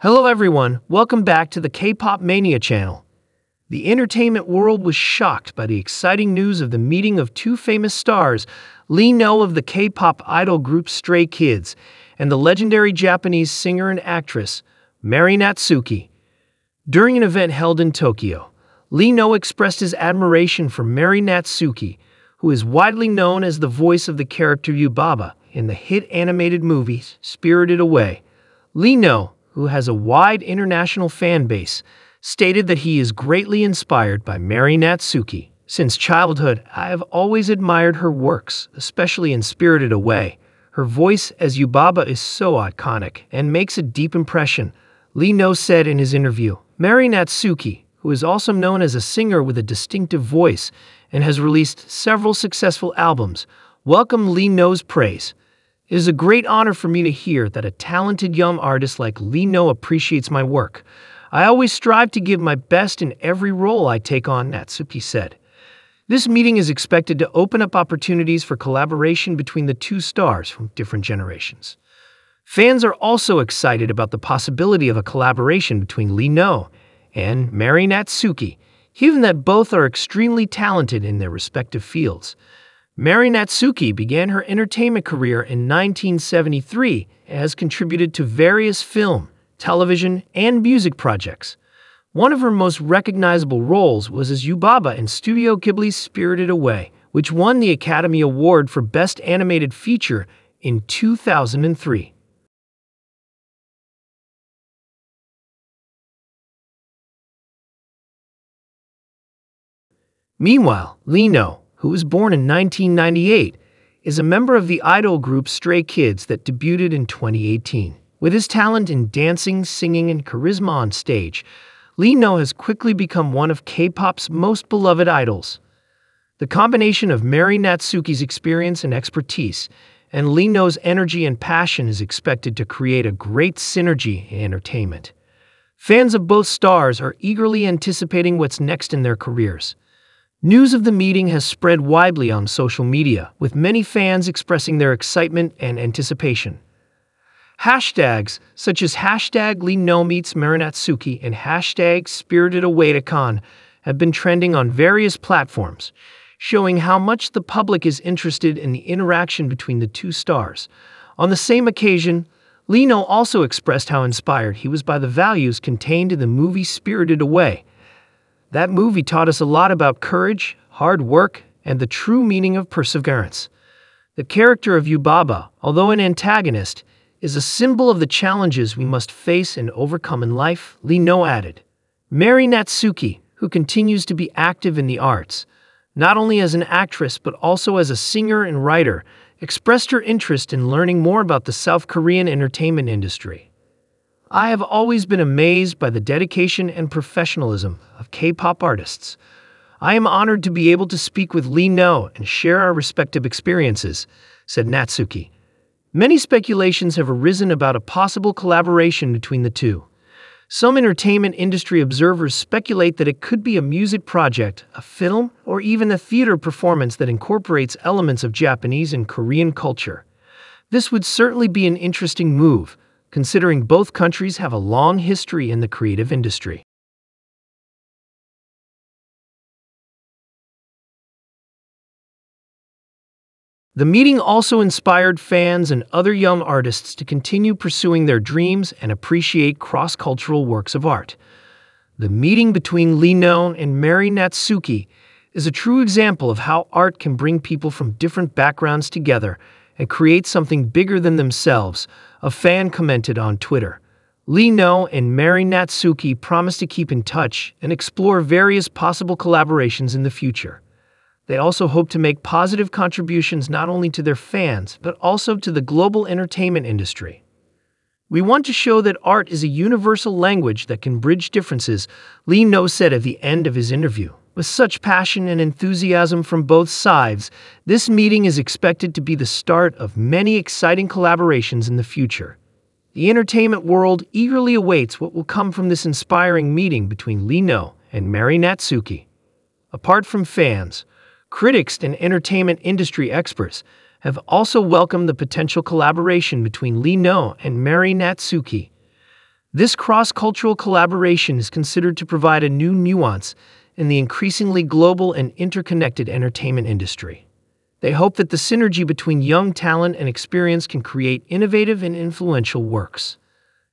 Hello, everyone. Welcome back to the K pop Mania channel. The entertainment world was shocked by the exciting news of the meeting of two famous stars, Lee Know of the K pop idol group Stray Kids, and the legendary Japanese singer and actress, Mari Natsuki. During an event held in Tokyo, Lee Know expressed his admiration for Mari Natsuki, who is widely known as the voice of the character Yubaba in the hit animated movie Spirited Away. Lee Know, who has a wide international fan base, stated that he is greatly inspired by Mari Natsuki. Since childhood, I have always admired her works, especially in Spirited Away. Her voice as Yubaba is so iconic and makes a deep impression, Lee Know said in his interview. Mari Natsuki, who is also known as a singer with a distinctive voice and has released several successful albums, welcomed Lee Know's praise. It is a great honor for me to hear that a talented young artist like Lee Know appreciates my work. I always strive to give my best in every role I take on, Natsuki said. This meeting is expected to open up opportunities for collaboration between the two stars from different generations. Fans are also excited about the possibility of a collaboration between Lee Know and Mari Natsuki, given that both are extremely talented in their respective fields. Mari Natsuki began her entertainment career in 1973 and has contributed to various film, television, and music projects. One of her most recognizable roles was as Yubaba in Studio Ghibli's Spirited Away, which won the Academy Award for Best Animated Feature in 2003. Meanwhile, Know, who was born in 1998, is a member of the idol group Stray Kids that debuted in 2018. With his talent in dancing, singing, and charisma on stage, Lee Know has quickly become one of K pop's most beloved idols. The combination of Mari Natsuki's experience and expertise and Lee Know's energy and passion is expected to create a great synergy in entertainment. Fans of both stars are eagerly anticipating what's next in their careers. News of the meeting has spread widely on social media, with many fans expressing their excitement and anticipation. Hashtags such as hashtag Lee Know Meets Mari Natsuki and hashtag Spirited Away to Con have been trending on various platforms, showing how much the public is interested in the interaction between the two stars. On the same occasion, Know also expressed how inspired he was by the values contained in the movie Spirited Away that movie taught us a lot about courage, hard work, and the true meaning of perseverance. The character of Yubaba, although an antagonist, is a symbol of the challenges we must face and overcome in life, Lee Know added. Mari Natsuki, who continues to be active in the arts, not only as an actress but also as a singer and writer, expressed her interest in learning more about the South Korean entertainment industry. I have always been amazed by the dedication and professionalism of K pop artists. I am honored to be able to speak with Lee Know and share our respective experiences, said Natsuki. Many speculations have arisen about a possible collaboration between the two. Some entertainment industry observers speculate that it could be a music project, a film, or even a theater performance that incorporates elements of Japanese and Korean culture. This would certainly be an interesting move considering both countries have a long history in the creative industry. The meeting also inspired fans and other young artists to continue pursuing their dreams and appreciate cross cultural works of art. The meeting between Lee Know and Mari Natsuki is a true example of how art can bring people from different backgrounds together and create something bigger than themselves, a fan commented on Twitter. Lee Know and Mari Natsuki promise to keep in touch and explore various possible collaborations in the future. They also hope to make positive contributions not only to their fans, but also to the global entertainment industry. We want to show that art is a universal language that can bridge differences, Lee Know said at the end of his interview. With such passion and enthusiasm from both sides, this meeting is expected to be the start of many exciting collaborations in the future. The entertainment world eagerly awaits what will come from this inspiring meeting between Know and Mari Natsuki. Apart from fans, critics and entertainment industry experts have also welcomed the potential collaboration between Lee Know and Mari Natsuki. This cross cultural collaboration is considered to provide a new nuance in the increasingly global and interconnected entertainment industry. They hope that the synergy between young talent and experience can create innovative and influential works.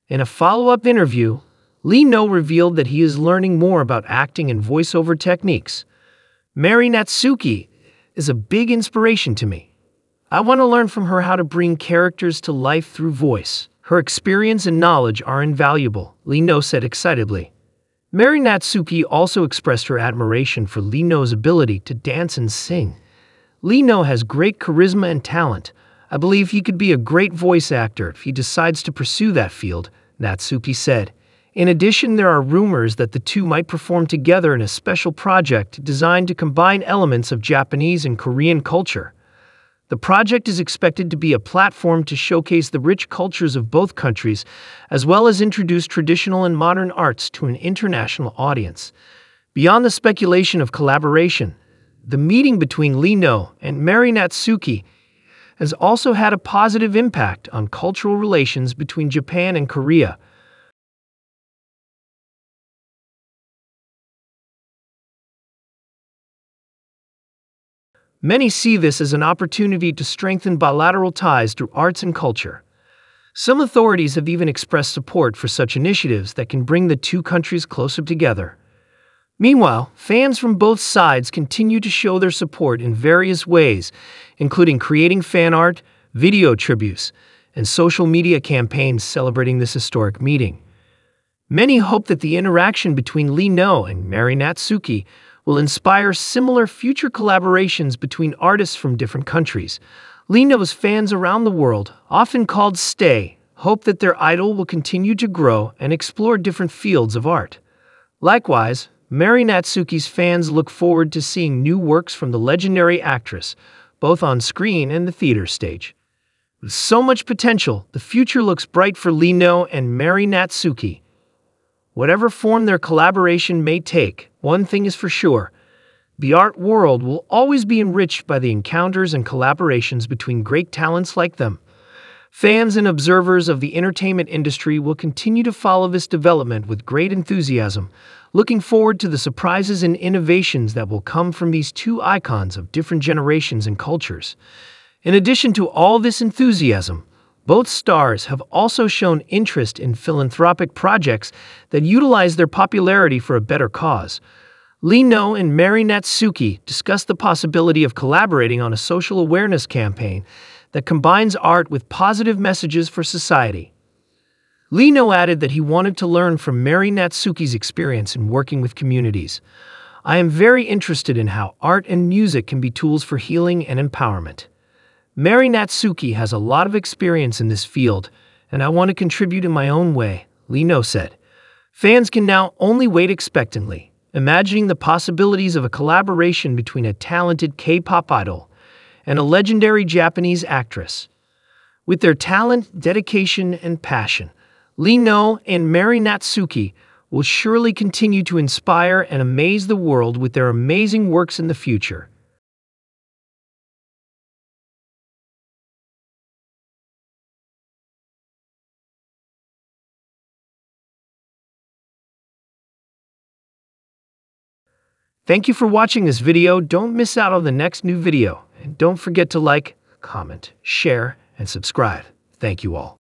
In a follow up interview, Lee Know revealed that he is learning more about acting and voiceover techniques. Mari Natsuki is a big inspiration to me. I want to learn from her how to bring characters to life through voice. Her experience and knowledge are invaluable, Lee Know said excitedly. Mari Natsuki also expressed her admiration for Lee Know's ability to dance and sing. Lee Know has great charisma and talent. I believe he could be a great voice actor if he decides to pursue that field, Natsuki said. In addition, there are rumors that the two might perform together in a special project designed to combine elements of Japanese and Korean culture. The project is expected to be a platform to showcase the rich cultures of both countries, as well as introduce traditional and modern arts to an international audience. Beyond the speculation of collaboration, the meeting between Lee Know and Mari Natsuki has also had a positive impact on cultural relations between Japan and Korea. Many see this as an opportunity to strengthen bilateral ties through arts and culture. Some authorities have even expressed support for such initiatives that can bring the two countries closer together. Meanwhile, fans from both sides continue to show their support in various ways, including creating fan art, video tributes, and social media campaigns celebrating this historic meeting. Many hope that the interaction between Lee Know and Mari Natsuki will inspire similar future collaborations between artists from different countries. Lee Know's fans around the world, often called Stay, hope that their idol will continue to grow and explore different fields of art. Likewise, Mari Natsuki's fans look forward to seeing new works from the legendary actress, both on screen and the theater stage. With so much potential, the future looks bright for Lee Know and Mari Natsuki. Whatever form their collaboration may take, one thing is for sure the art world will always be enriched by the encounters and collaborations between great talents like them. Fans and observers of the entertainment industry will continue to follow this development with great enthusiasm, looking forward to the surprises and innovations that will come from these two icons of different generations and cultures. In addition to all this enthusiasm, both stars have also shown interest in philanthropic projects that utilize their popularity for a better cause. Lee Know and Mari Natsuki discussed the possibility of collaborating on a social awareness campaign that combines art with positive messages for society. Lee Know added that he wanted to learn from Mari Natsuki's experience in working with communities. I am very interested in how art and music can be tools for healing and empowerment. Mari Natsuki has a lot of experience in this field, and I want to contribute in my own way, Lee Know said. Fans can now only wait expectantly, imagining the possibilities of a collaboration between a talented K pop idol and a legendary Japanese actress. With their talent, dedication, and passion, Lee Know and Mari Natsuki will surely continue to inspire and amaze the world with their amazing works in the future. Thank you for watching this video. Don't miss out on the next new video. And don't forget to like, comment, share, and subscribe. Thank you all.